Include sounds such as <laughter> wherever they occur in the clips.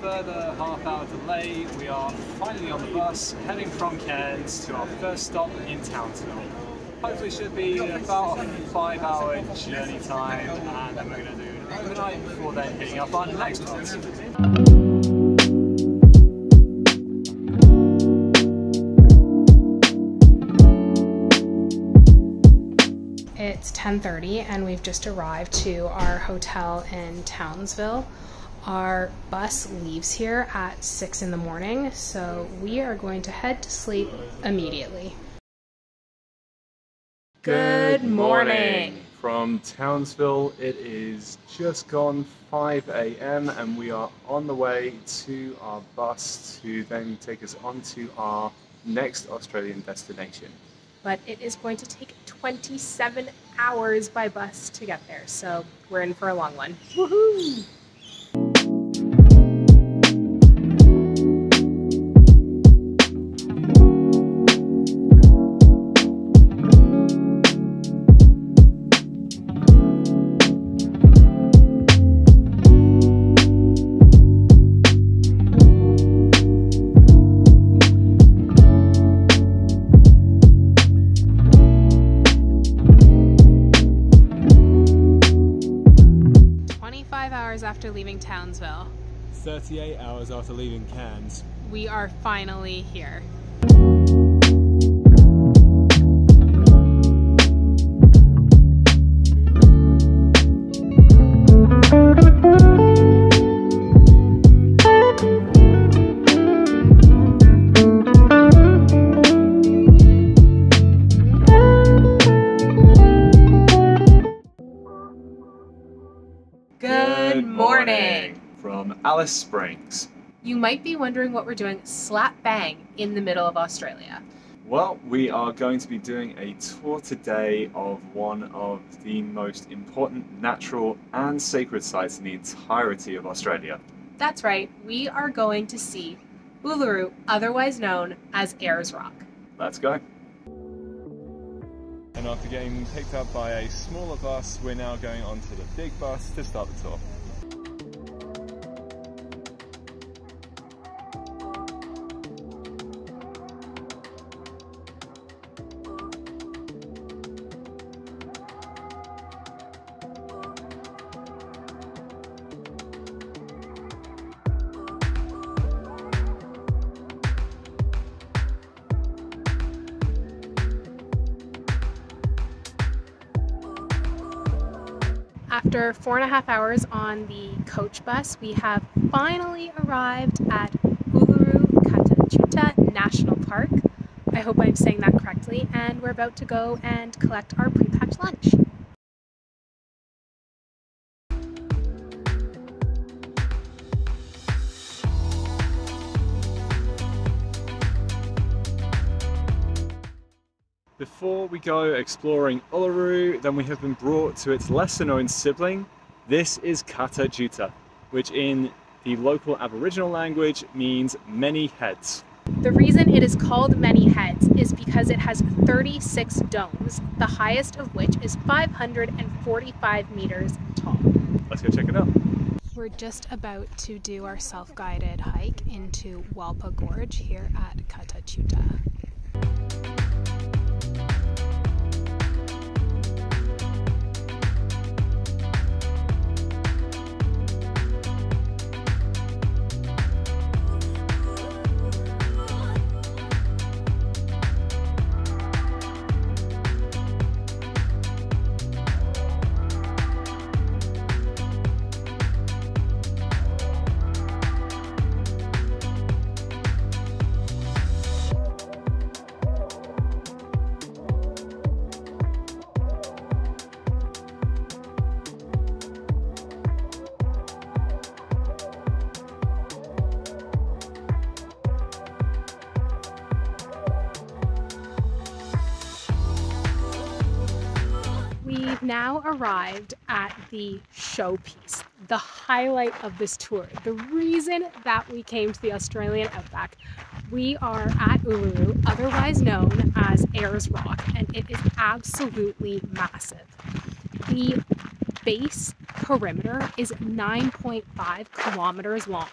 further half hour delay, we are finally on the bus, heading from Cairns to our first stop in Townsville. Hopefully should be about a five hour journey time, and then we're going to do an overnight before then hitting up our next bus. It's 10:30 and we've just arrived to our hotel in Townsville. Our bus leaves here at 6 in the morning, so we are going to head to sleep immediately. Good morning. From Townsville, it is just gone 5 a.m. and we are on the way to our bus to then take us on to our next Australian destination. But it is going to take 27 hours by bus to get there, so we're in for a long one. Woohoo! 38 hours after leaving Cairns. we are finally here. Good morning. From Alice Springs. You might be wondering what we're doing slap bang in the middle of Australia. Well, we are going to be doing a tour today of one of the most important natural and sacred sites in the entirety of Australia. That's right, we are going to see Uluru, otherwise known as Ayers Rock. Let's go. And after getting picked up by a smaller bus, we're now going on to the big bus to start the tour. After four and a half hours on the coach bus, we have finally arrived at Uluru Kata Tjuta National Park. I hope I'm saying that correctly, and we're about to go and collect our pre-packed lunch. Before we go exploring Uluru, then we have been brought to its lesser known sibling. This is Kata Tjuta, which in the local Aboriginal language means many heads. The reason it is called Many Heads is because it has 36 domes, the highest of which is 545 meters tall. Let's go check it out. We're just about to do our self guided hike into Walpa Gorge here at Kata Tjuta. We've now arrived at the showpiece, the highlight of this tour, the reason that we came to the Australian outback. We are at Uluru, otherwise known as Ayers Rock, and it is absolutely massive. The base perimeter is 9.5 kilometers long.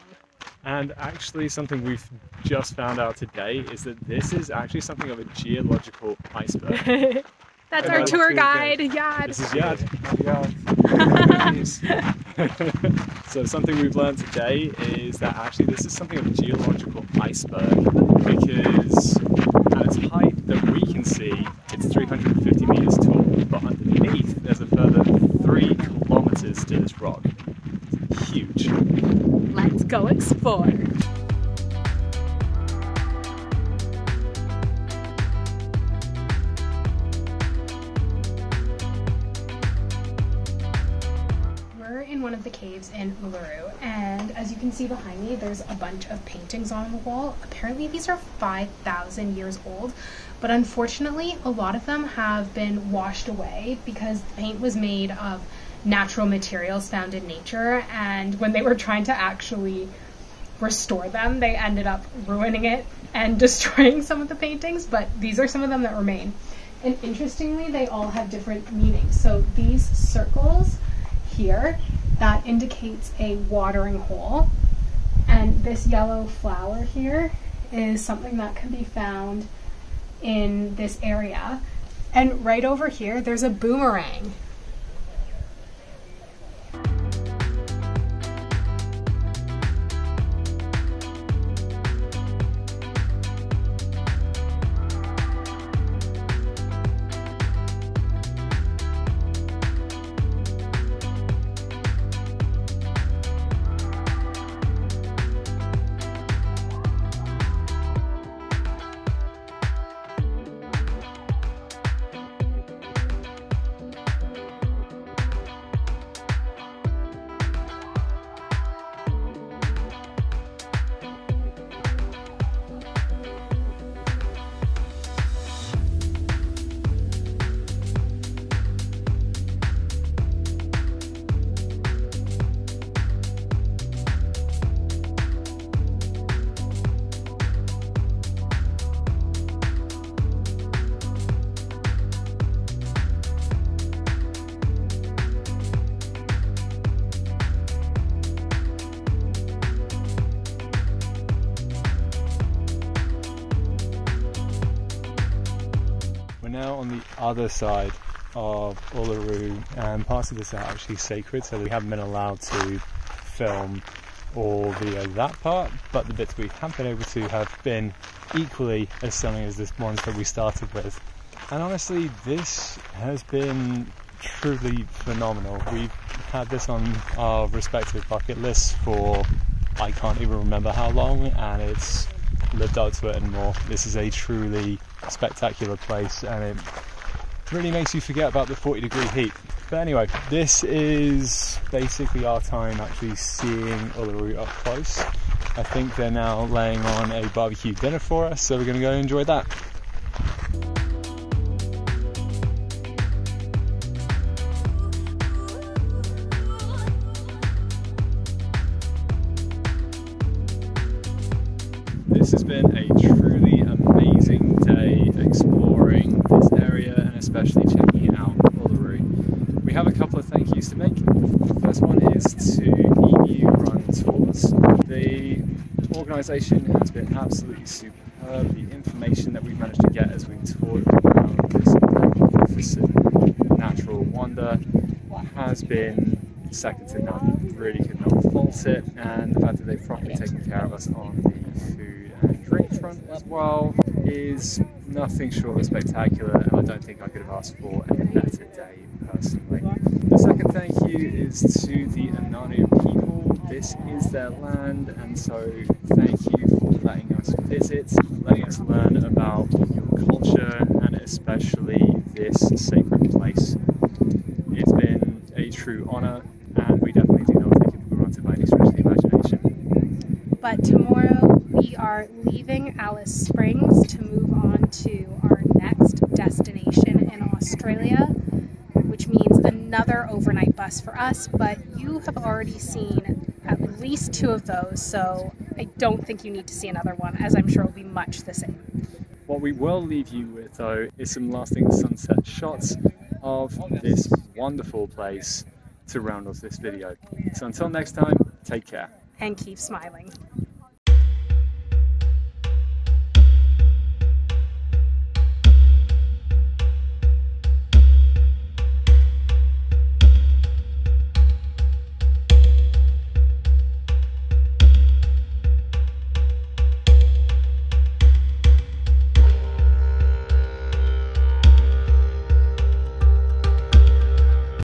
And actually, something we've just found out today is that this is actually something of a geological iceberg. <laughs> That's our tour guide. Yad. this is Yad. Yeah. <laughs> so something we've learned today is that actually this is something of a geological iceberg because one of the caves in Uluru, and as you can see behind me, there's a bunch of paintings on the wall. Apparently, these are 5,000 years old, but unfortunately, a lot of them have been washed away because the paint was made of natural materials found in nature, and when they were trying to actually restore them, they ended up ruining it and <laughs> destroying some of the paintings, but these are some of them that remain. And interestingly, they all have different meanings. So these circles here, that indicates a watering hole. And this yellow flower here is something that can be found in this area. And right over here, there's a boomerang. Other side of Uluru, and parts of this are actually sacred, so we haven't been allowed to film or video that part, but the bits we have been able to have been equally as stunning as this ones that we started with. And honestly, this has been truly phenomenal. We've had this on our respective bucket lists for I can't even remember how long, and it's lived up to it and more. This is a truly spectacular place, and it really makes you forget about the 40 degree heat. But anyway, this is basically our time actually seeing Uluru up close. I think they're now laying on a barbecue dinner for us, so we're going to go enjoy that. To Emu Run Tours. The organisation has been absolutely superb. The information that we've managed to get as we've toured around this magnificent natural wonder has been second to none. Really could not fault it, and the fact that they've properly taken care of us on the food and drink front as well is nothing short of spectacular, and I don't think I could have asked for a better day The second thank you is to the Anangu people. This is their land, and so thank you for letting us visit, letting us learn about your culture, and especially this sacred place. It's been a true honour, and we definitely do not take it for granted by any stretch of the imagination. But tomorrow we are leaving Alice Springs to move on to our next destination in Australia, another overnight bus for us, but you have already seen at least two of those, so I don't think you need to see another one, as I'm sure it will be much the same. What we will leave you with though is some lasting sunset shots of this wonderful place to round off this video. So until next time, take care. And keep smiling.